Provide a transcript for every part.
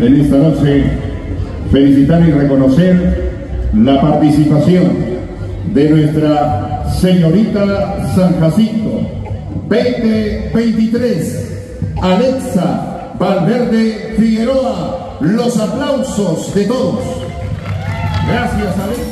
en esta noche felicitar y reconocer la participación de nuestra señorita San Jacinto 2023, Alexa Valverde Figueroa. Los aplausos de todos. Gracias, Alexa.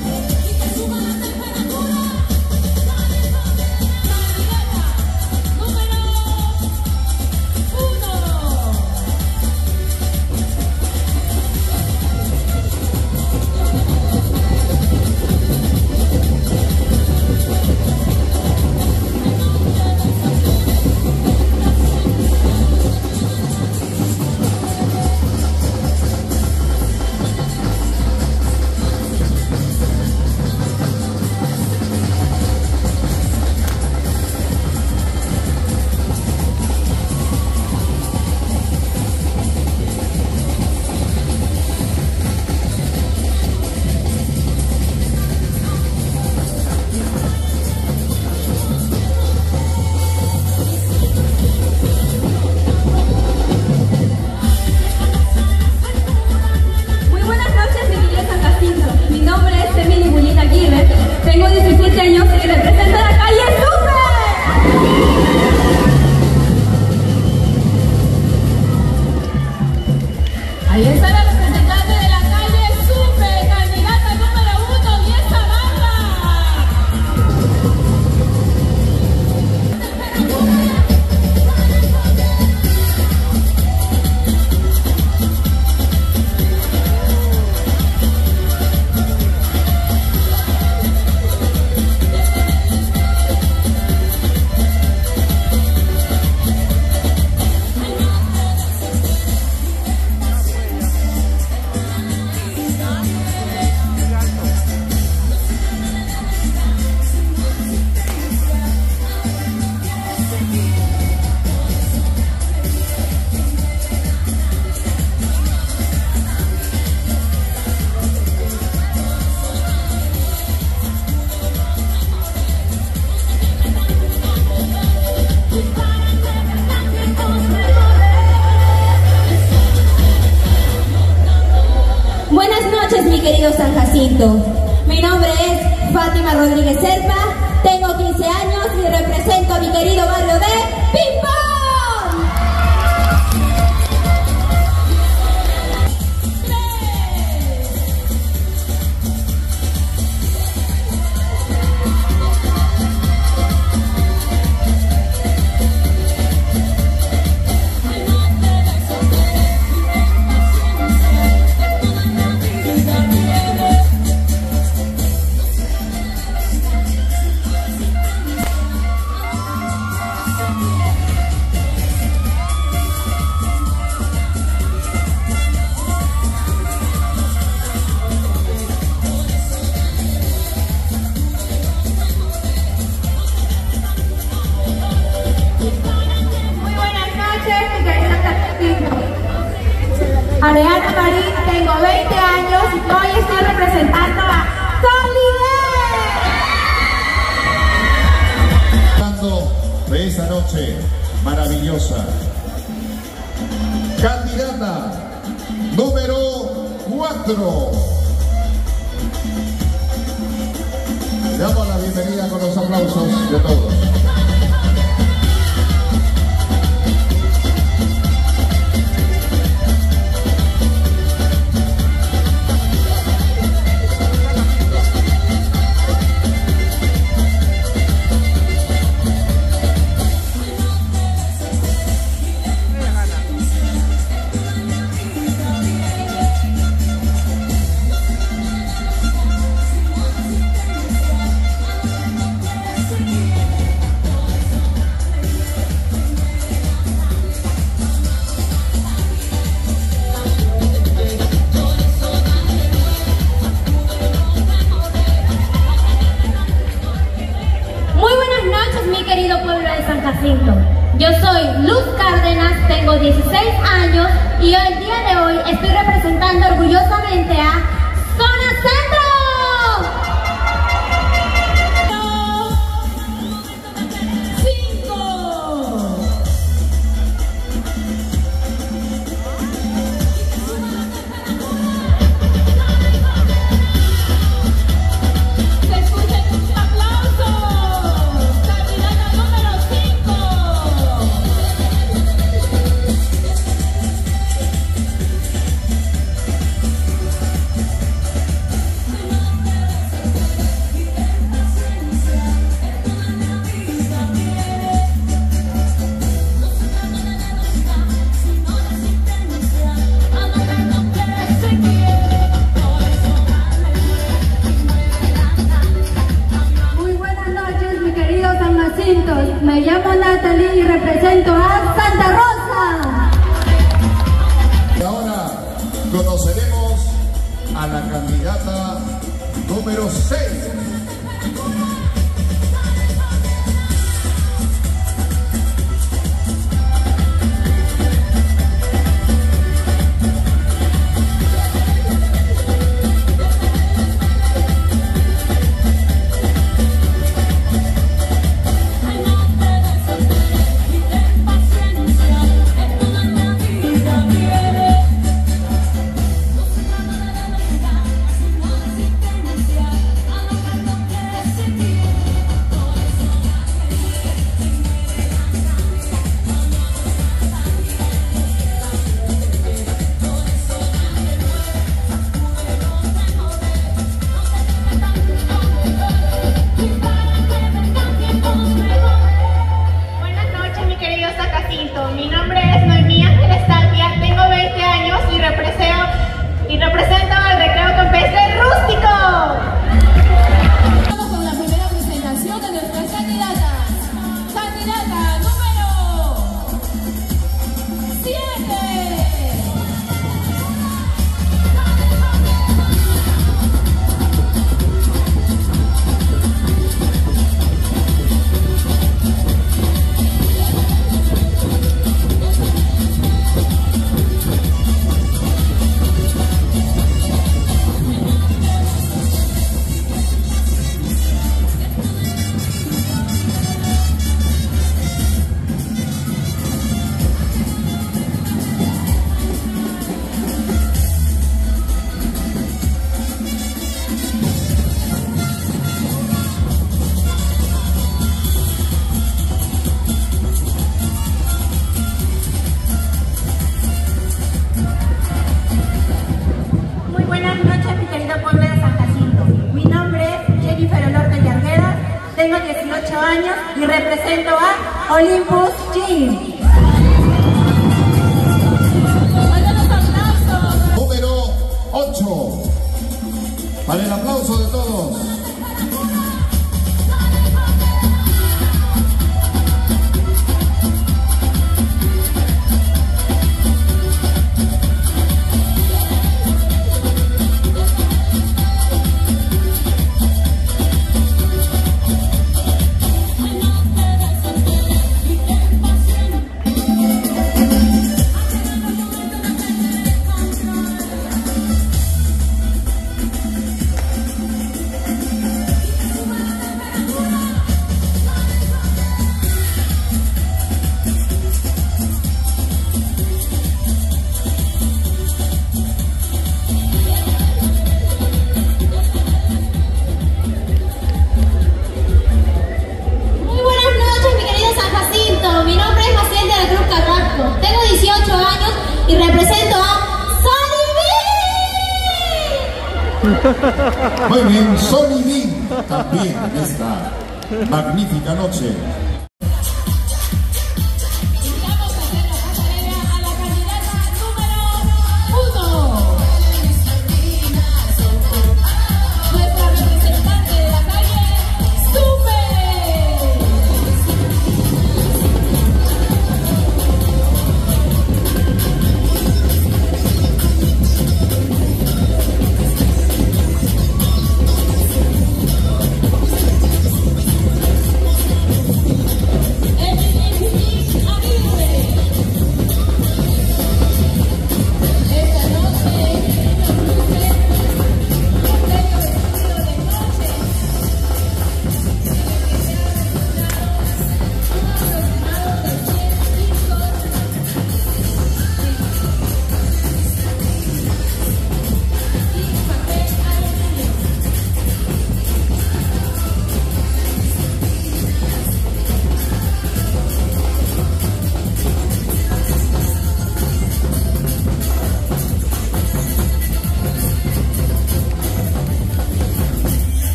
Ariana Marín, tengo 20 años y hoy estoy representando a Solidez. De esta noche maravillosa. Candidata número 4. Damos la bienvenida con los aplausos de todos. 18 años y represento a Olympus Gym. Número 8. Para el aplauso de todos. esta magnífica noche.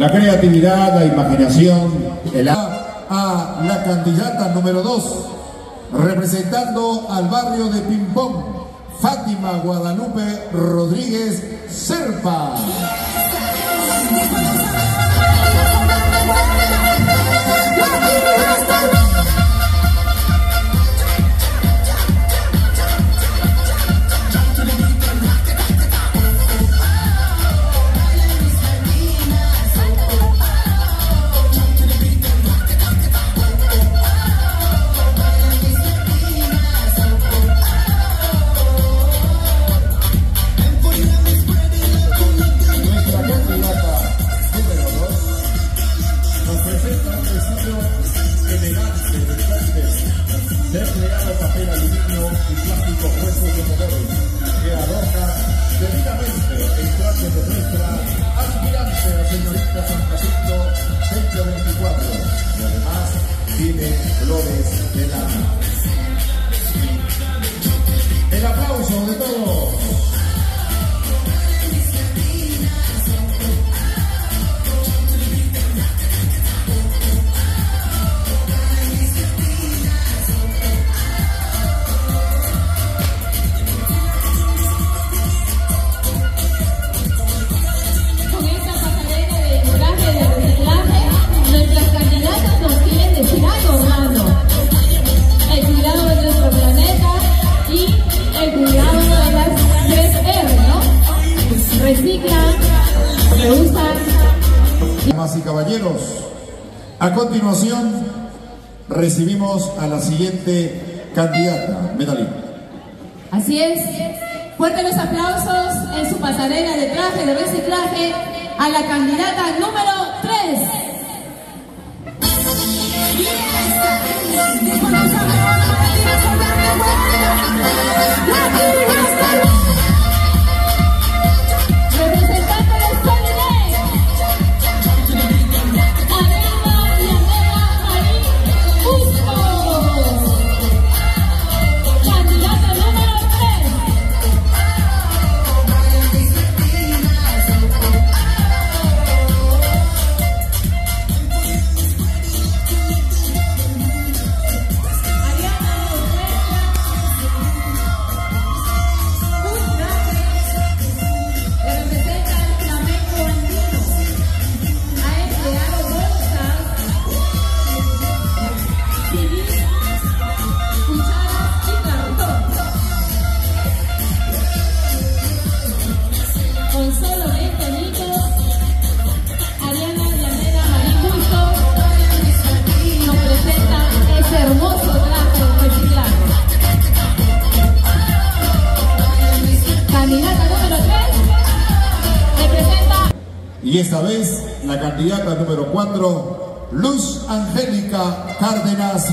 la creatividad, la imaginación, el a a la candidata número 2, representando al barrio de Pimpón, Fátima Guadalupe Rodríguez Serpa. corredores de la a la siguiente candidata, Medalí. Así es. Fuertes los aplausos en su pasarela de traje, de reciclaje, a la candidata número 3.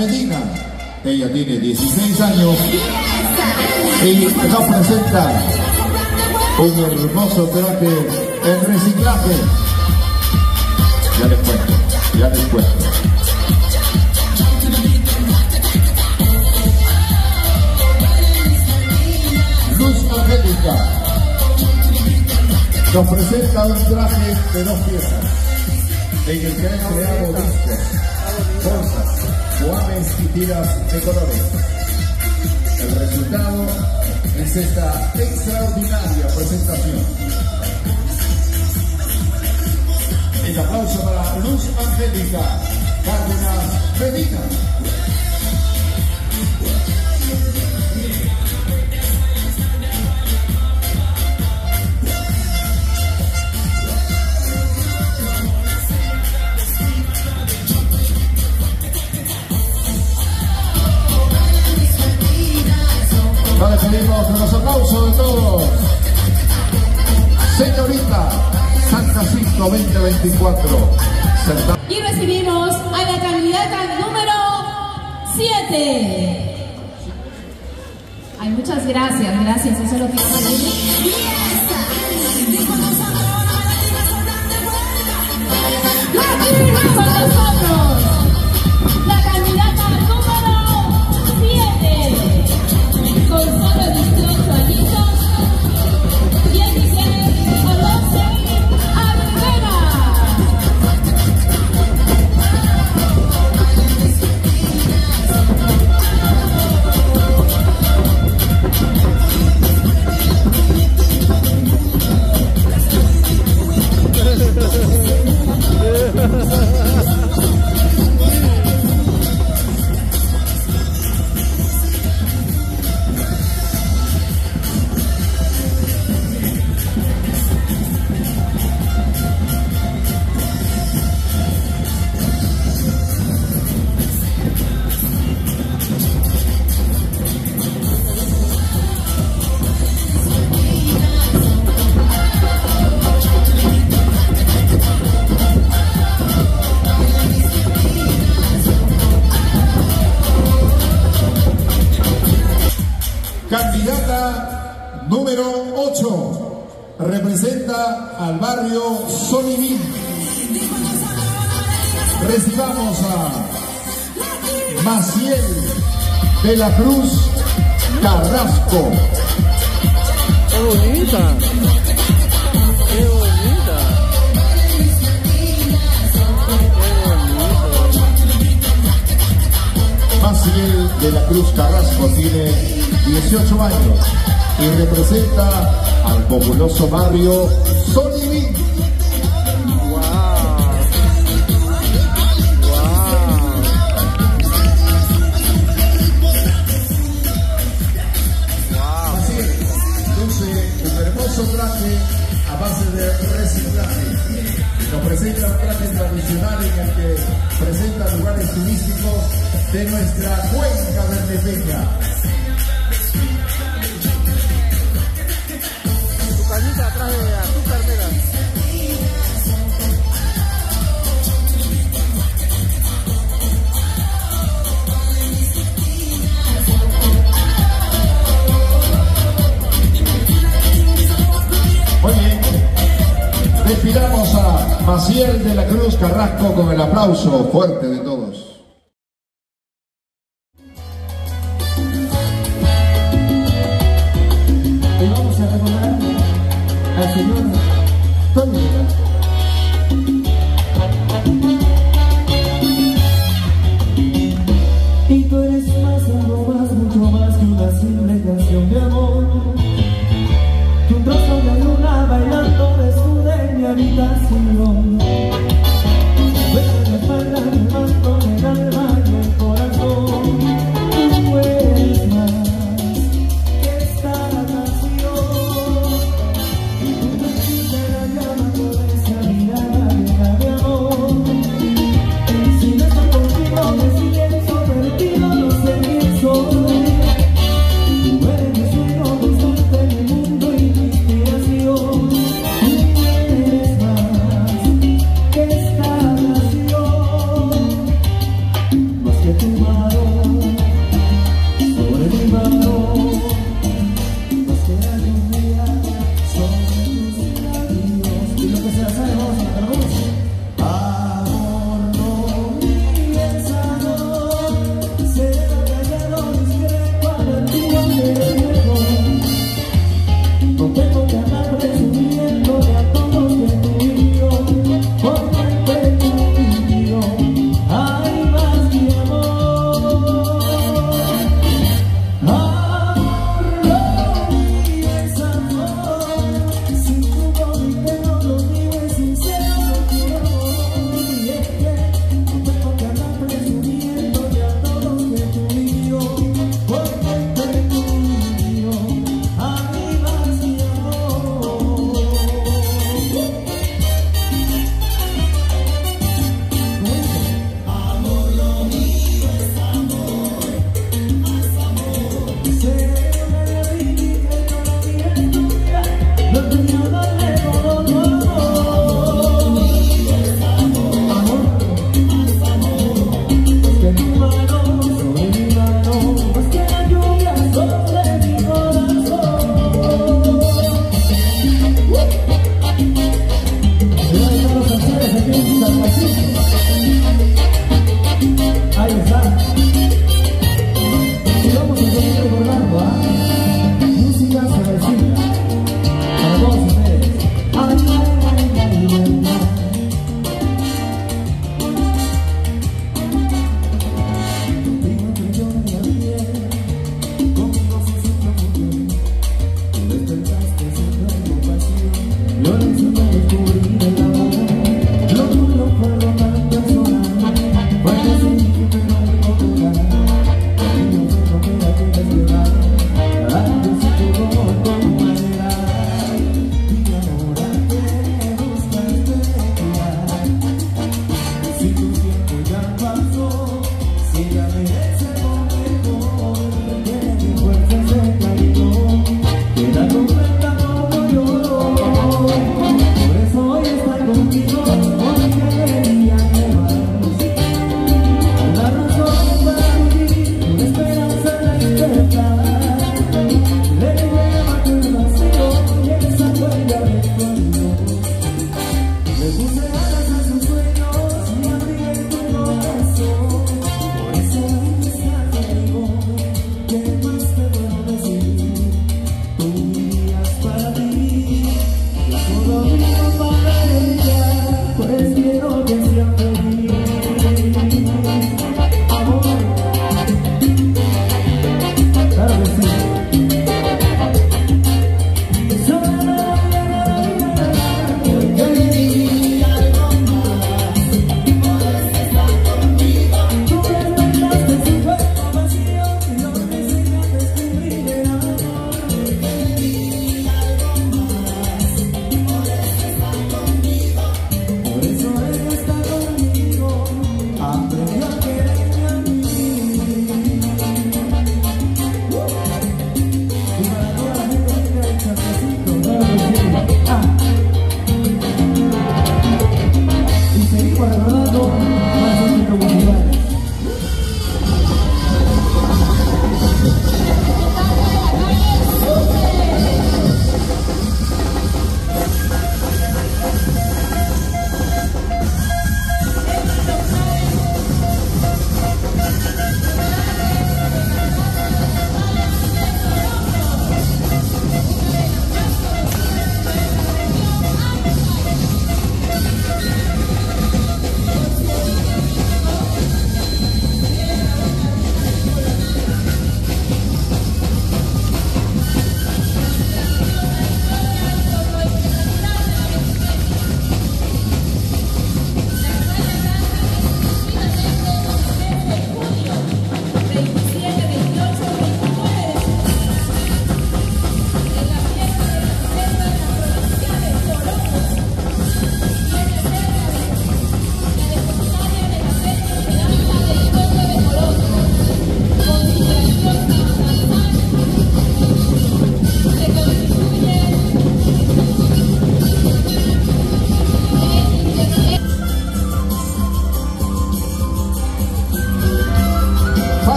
Medina. Ella tiene 16 años y nos presenta un hermoso traje en reciclaje. Ya les cuento, ya les cuento. Luz Angélica nos presenta un traje de dos piezas en el que han creado discos, bolsas, Guames y tiras de colores. El resultado es esta extraordinaria presentación. El aplauso para Luz Angélica Cárdenas Medina. de la Cruz Carrasco. ¡Qué bonita! ¡Qué bonita! Qué Maciel de la Cruz Carrasco tiene 18 años y representa al populoso barrio Carrasco con el aplauso fuerte de todos.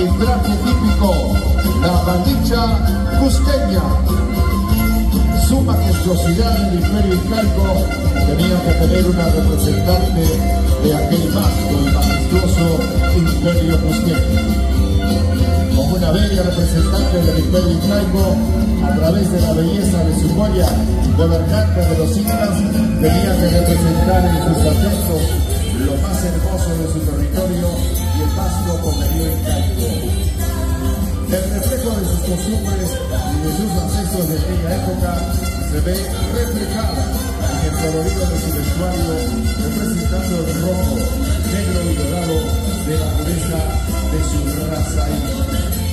El traje típico, la bandicha cusqueña. Su majestuosidad del imperio incaico tenía que tener una representante de aquel vasto y majestuoso imperio cusqueño como una bella representante del imperio incaico, a través de la belleza de su joya, gobernante de los incas, tenía que representar en sus lo más hermoso de su territorio y el vasto poderío incaico. El reflejo de sus costumbres y de sus ancestros de aquella época se ve reflejada en el colorido de su vestuario, representando el rojo, negro y dorado de la pureza de su raza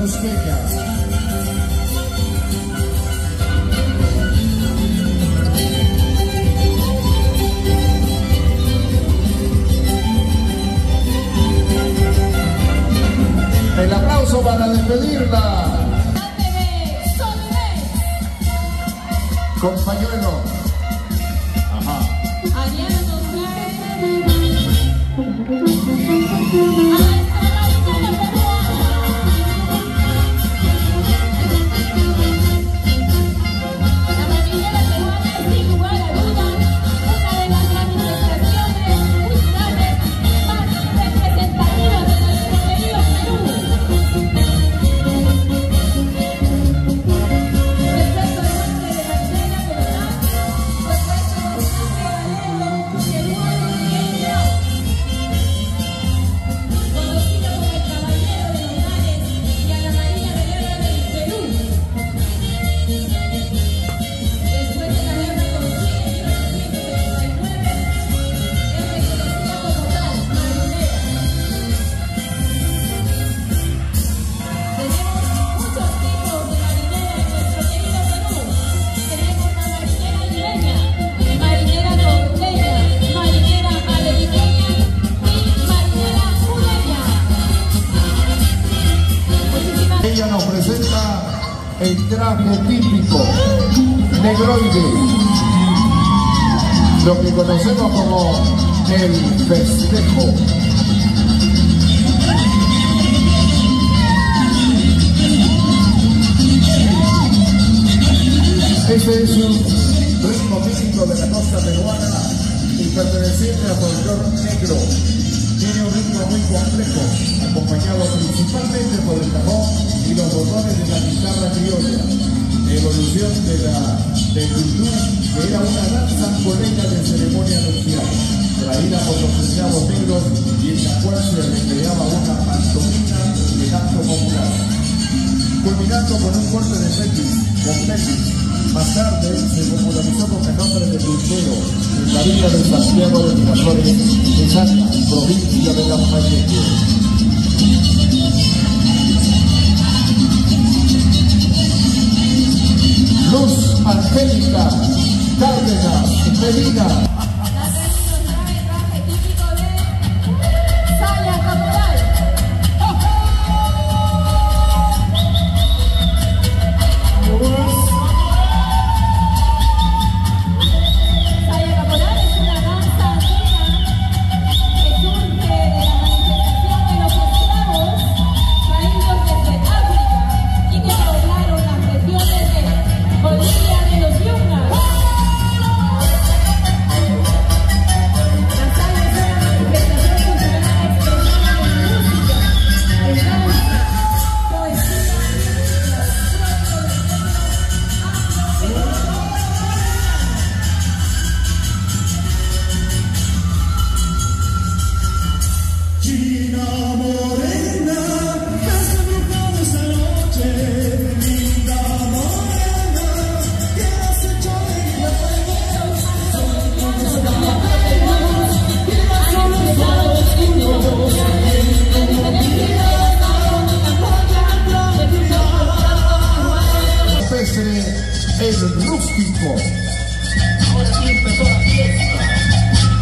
El aplauso para despedirla. Compañero. lo conocemos como el festejo. Con un corte de Petis, con Petis. Más tarde se popularizó con el nombre de Dulcero en la villa de Santiago de Miraflores, de Santa, provincia de Lambayeque. Luz Angélica Cárdenas Medina.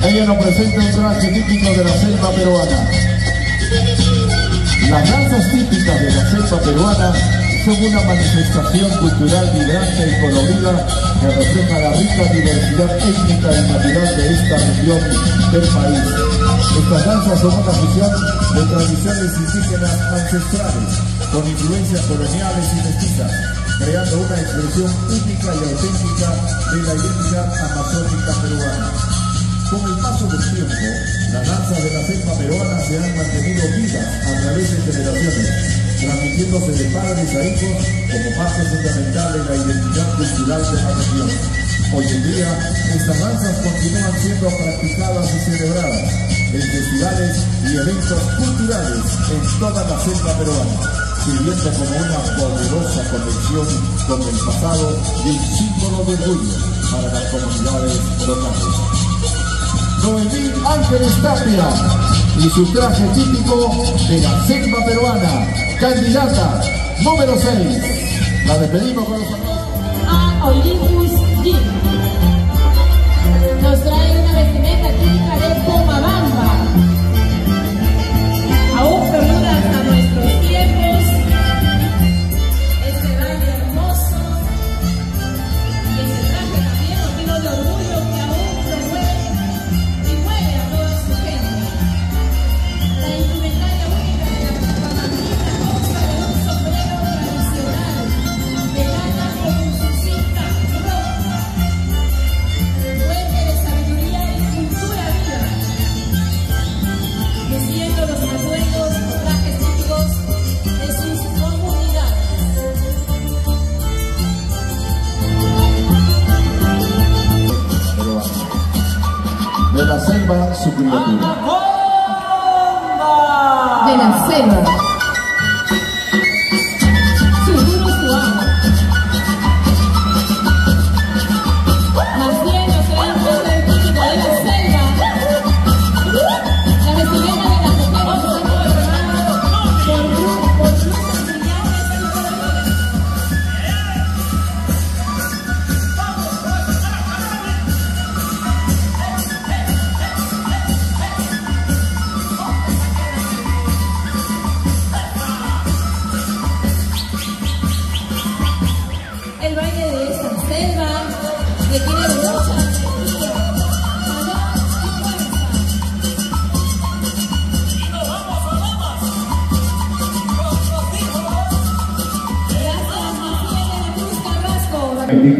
Ella nos presenta un traje típico de la selva peruana. Las danzas típicas de la selva peruana son una manifestación cultural vibrante y colorida que refleja la rica diversidad étnica y natural de esta región del país. Estas danzas son una fusión de tradiciones indígenas ancestrales con influencias coloniales y mestizas, creando una expresión única y auténtica de la identidad amazónica peruana. Con el paso del tiempo, las danzas de la selva peruana se han mantenido vivas a través de generaciones, transmitiéndose de padres a hijos como parte fundamental de la identidad cultural de la región. Hoy en día, estas danzas continúan siendo practicadas y celebradas en festivales y eventos culturales en toda la selva peruana, sirviendo como una poderosa conexión con el pasado y un símbolo de orgullo para las comunidades locales. Noemí Ángeles Tapia y su traje típico de la selva peruana, candidata número 6. La despedimos con los aplausos. a Olympus Gym.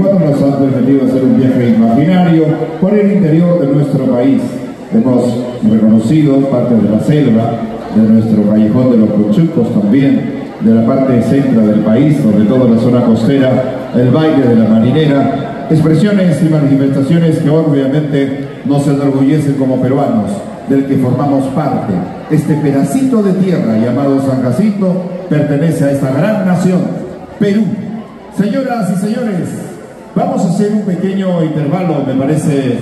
24 nos han permitido hacer un viaje imaginario por el interior de nuestro país. Hemos reconocido parte de la selva, de nuestro callejón de los Cochucos también, de la parte centro del país, sobre todo la zona costera, el baile de la marinera, expresiones y manifestaciones que obviamente nos enorgullecen como peruanos, del que formamos parte. Este pedacito de tierra llamado San Jacinto pertenece a esta gran nación, Perú. Señoras y señores, vamos a hacer un pequeño intervalo, me parece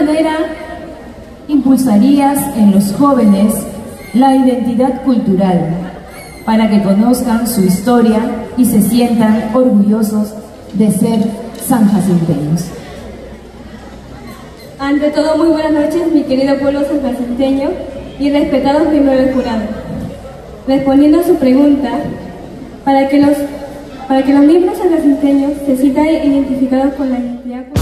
manera impulsarías en los jóvenes la identidad cultural para que conozcan su historia y se sientan orgullosos de ser sanjacinteños? Ante todo, muy buenas noches, mi querido pueblo sanjacinteño y respetados miembros del jurado. Respondiendo a su pregunta, para que los, para que los miembros sanjacinteños se sientan identificados con la identidad